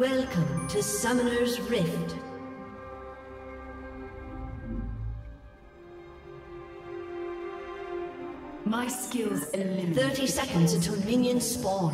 Welcome to Summoner's Rift. My skills eliminate. 30 seconds until minions spawn.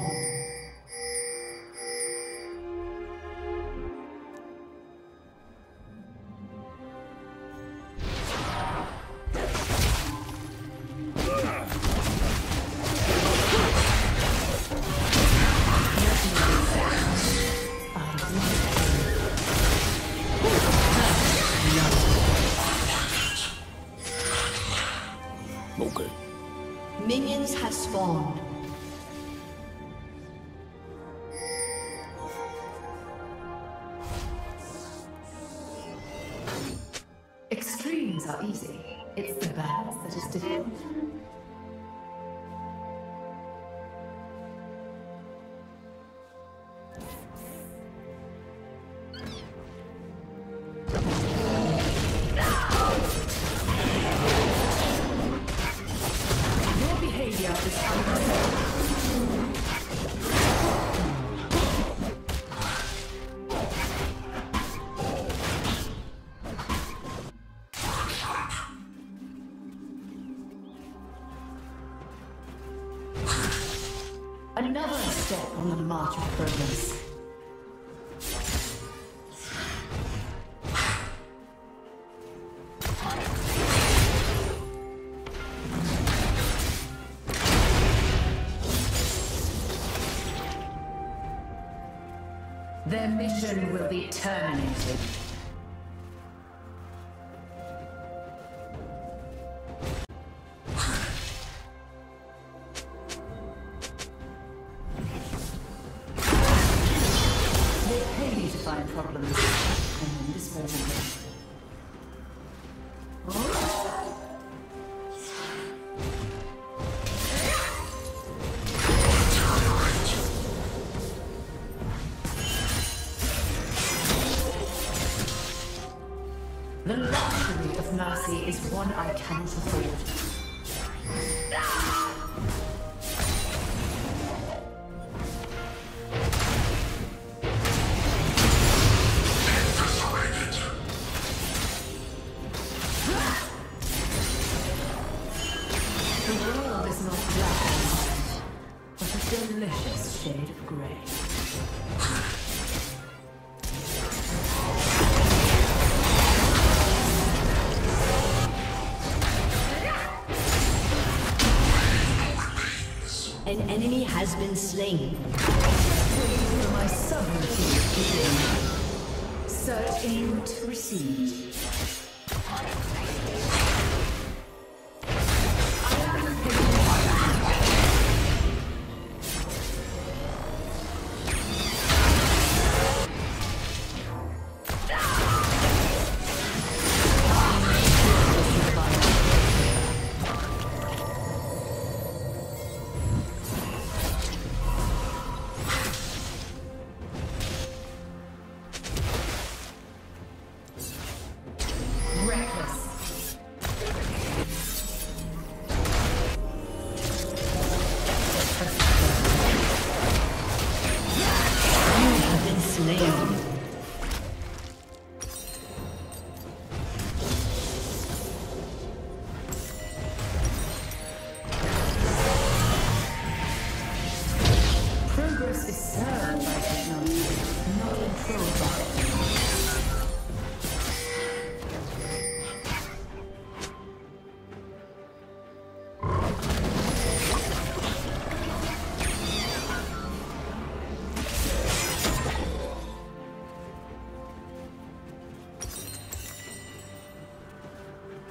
Okay. Minions have spawned. Another step on the march of progress. Their mission will be terminated. One I cannot afford. Enemy has been slain. For my sovereignty. Search input received. Reckless.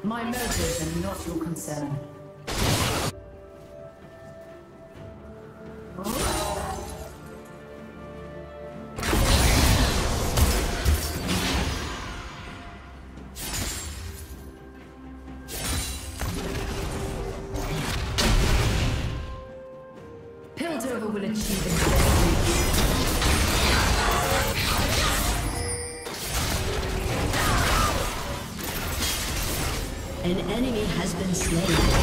My motives are not your concern. Slain.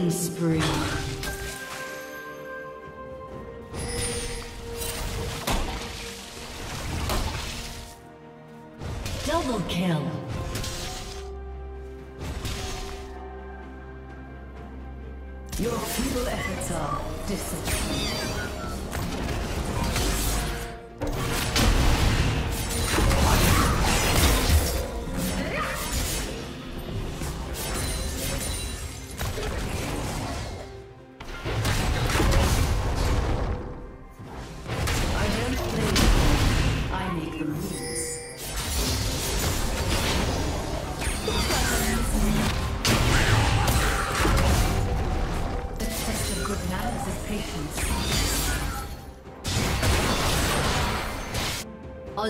Killing spree. Double kill. Your feeble efforts are disappointing.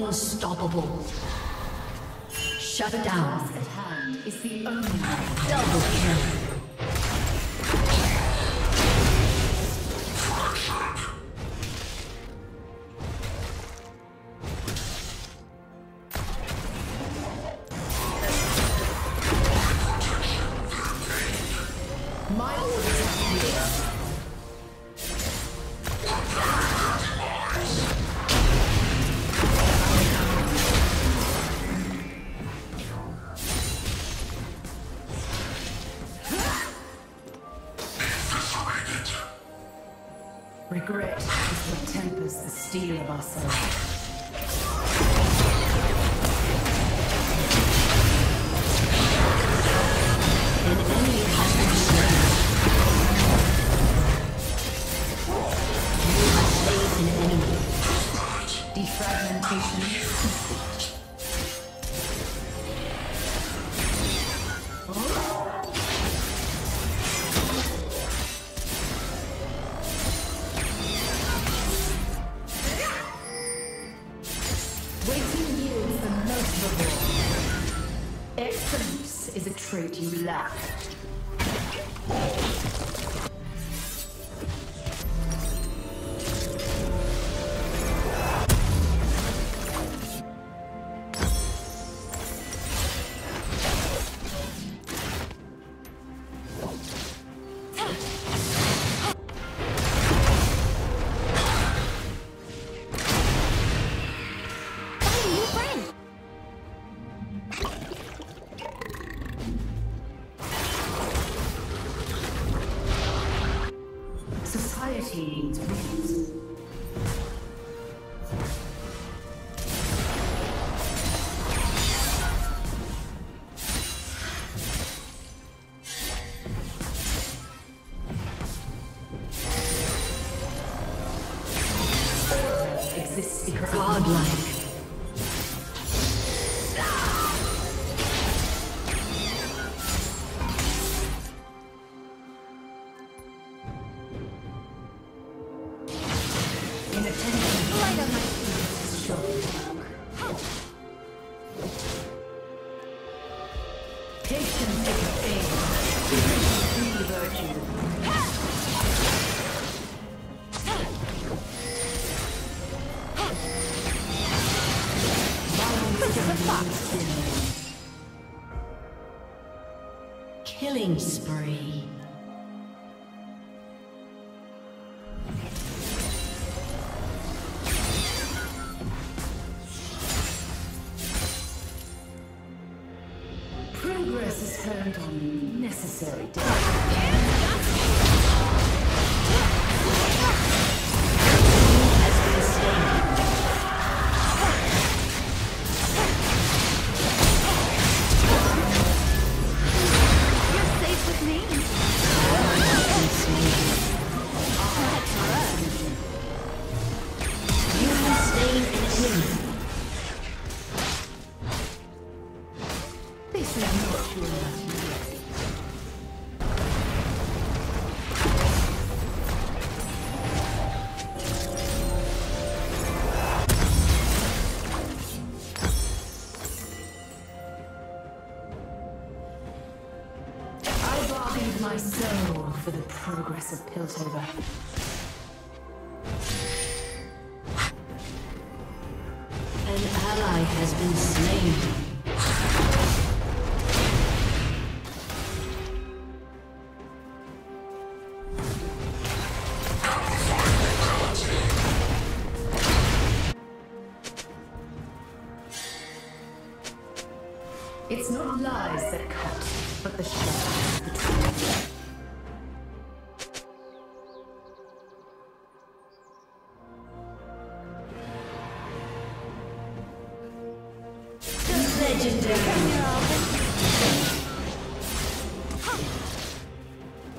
Unstoppable. Shut down. At hand is the only Double kill. turned on necessary damage. Trade my soul for the progress of Piltover. An ally has been slain.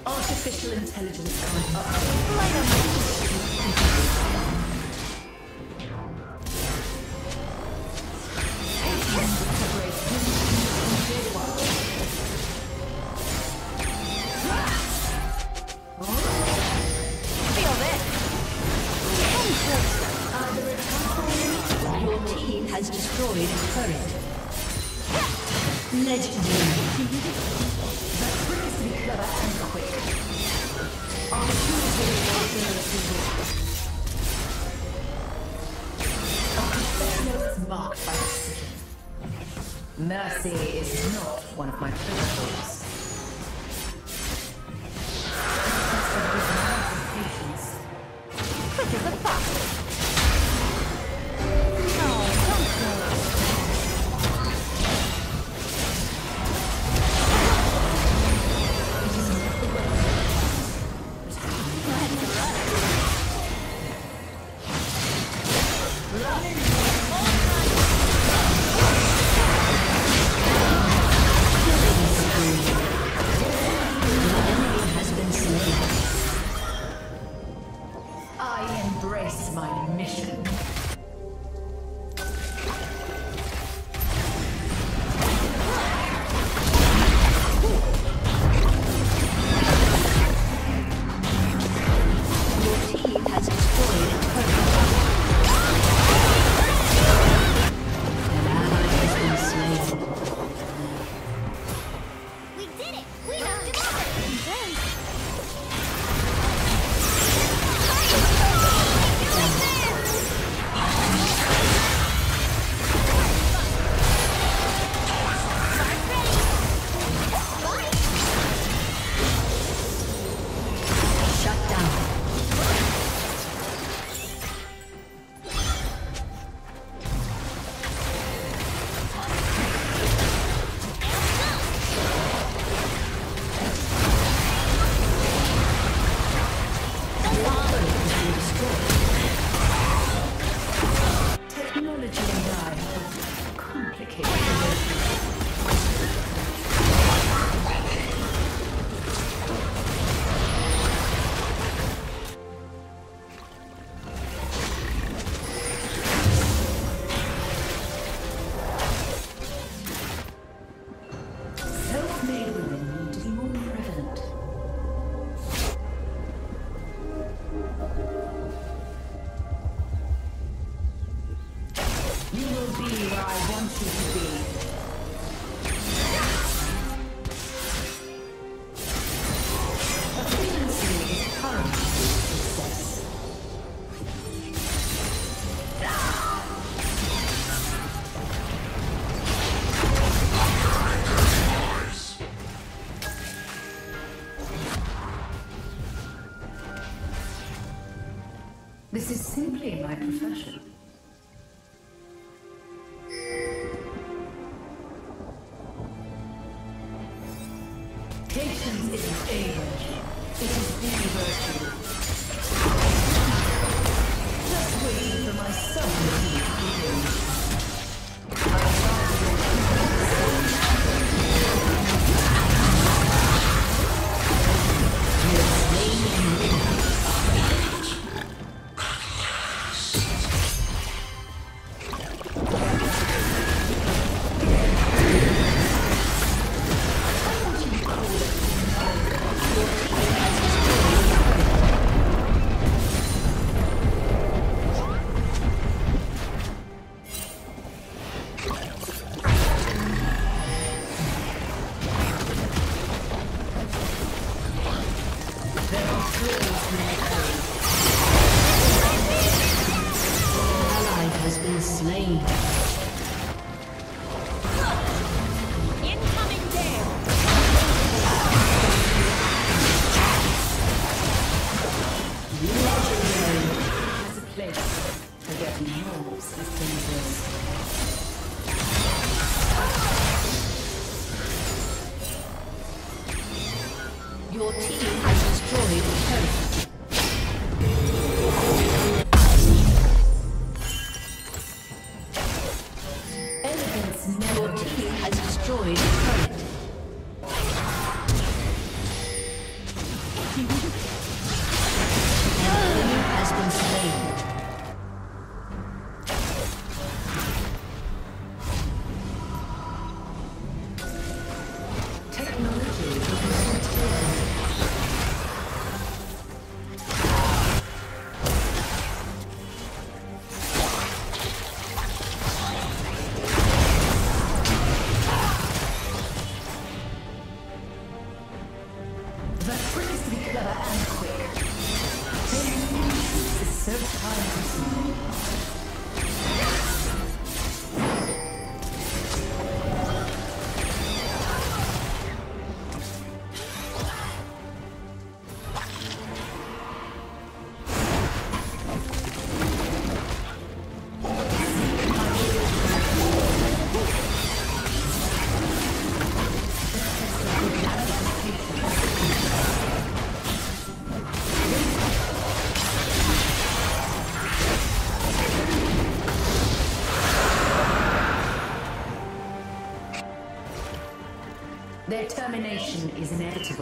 Artificial intelligence coming up. Mercy is not one of my principles. Their is inevitable.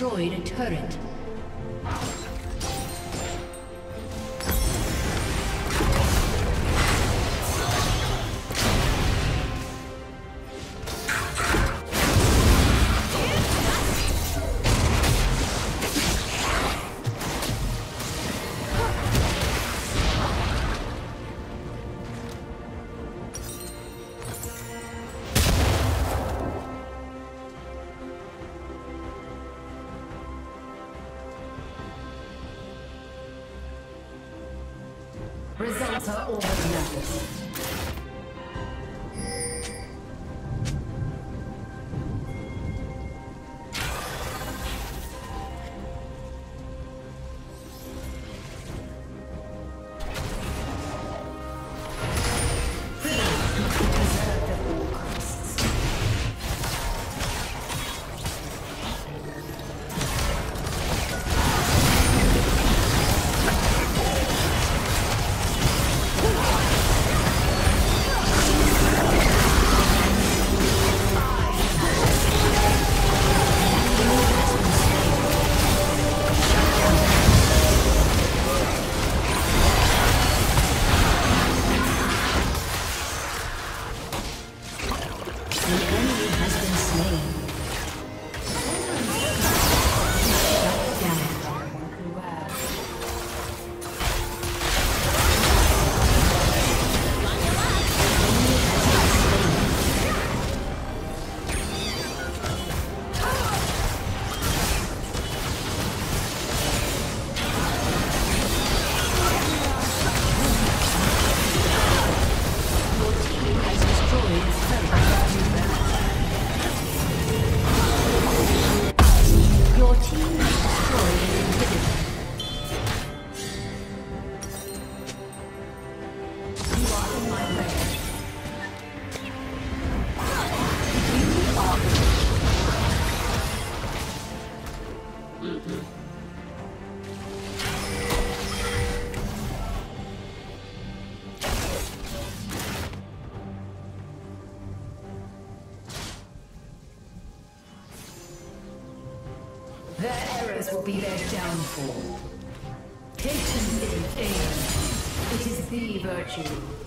Destroyed a turret. Are will be their downfall. Patience is. It is the virtue.